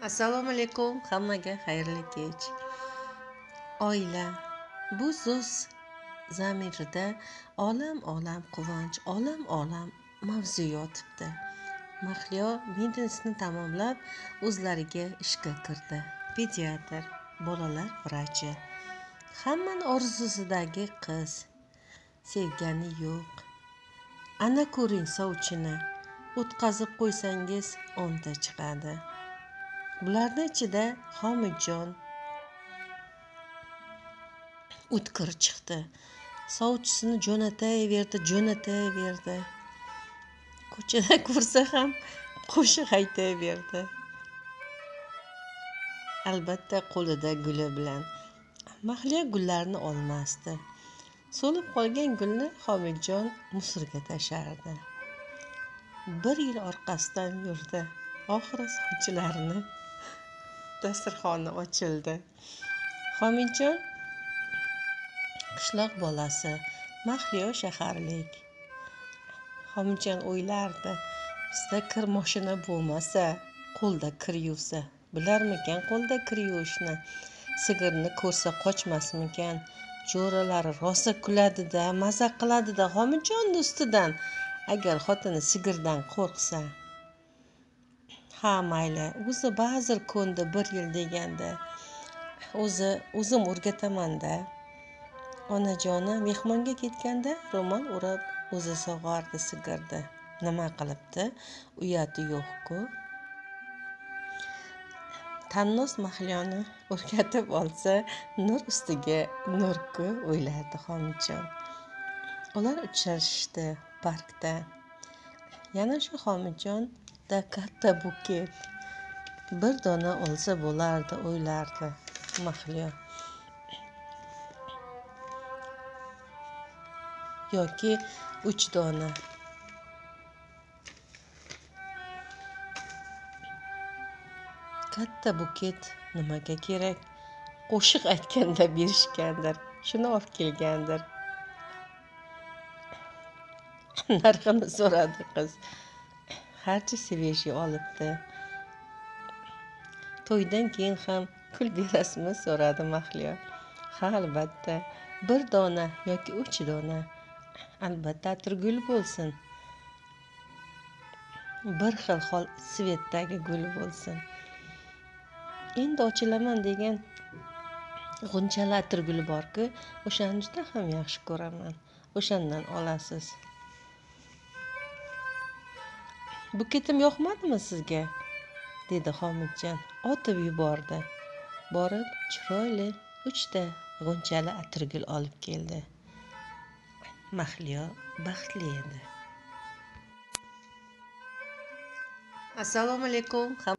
assalomu alaykum. Hammaga xayrli kech. Oila bu so'z zamirida olam olam quvonch olam olam mavzu yotibdi. Mahliyo medinstni tamomlab o'zlariga ishga kirdi. Pediatr bolalar vrachi. Hammani orzusidagi qiz. Sevgani yo'q. Ana ko'ring sovchini. O'tkazib qo'ysangiz o'nta chiqadi. Bularni ichida homidjon o'tkir chiqdi. Sovchisini jo'nataverdi jo'nataverdi. Ko'chada ko'rsa ham qo'shiq aytaverdi. Albatta qo'lida guli bilan. Mahliyo gullarni olmasdi. So'lib qolgan gulni homidjon musorga tashardi. Bir yil orqasidan yurdi. Oxiri sovchilarni dasturxoni ochildi. Homidjon qishloq bolasi mahliyo shaharlik. Homidjon o'ylardi bizda kir moshina bo'lmasa qo'lda kir yuvsa bilarmikan qo'lda kir yuvishni? Sigirni ko'rsa qochmasmikan? Jo'ralari rosa kuladida maza qiladida homidjonni ustidan agar xotini sigirdan qo'rqsa ha mayli o'zi ba'zir ko'ndi bir yil deganda. O'zi o'zim o'rgatamanda onajoni mehmonga ketganda ro'mol o'rab o'zi sog'ardi sigirni nima qilibdi? Uyati yo'qku. Tannoz mahliyoni o'rgatib olsa nur ustiga nurku o'ylardi homidjon ular uchrashishdi parkda. Yana shu homidjon da katta buket bir dona olsa bo'lardi o'ylardi. Mahliyo. Yoki uch dona. Katta buket nimaga kerak? Qo'shiq aytganda berishgandir shuni olib kelgandir narxini so'radi qiz? Harchi svejiy olibdi. To'ydan keyin ham pul berasizmi so'radi mahliyo ha albatta. Bir dona yoki uch dona. Albatta atirgul bo'lsin. Bir xil xol svetdagi gul bo'lsin. Endi ochilaman degan g'unchalar atirgul borku o'shani juda ham yaxshi ko'raman. O'shandan olasiz. Buketim yoqmadimi sizga? Dedi homidjon otib yubordi. Borib chiroyli uchta g'unchali atirgul olib keldi. Mahliyo baxtli edi. Assalomu alaykum.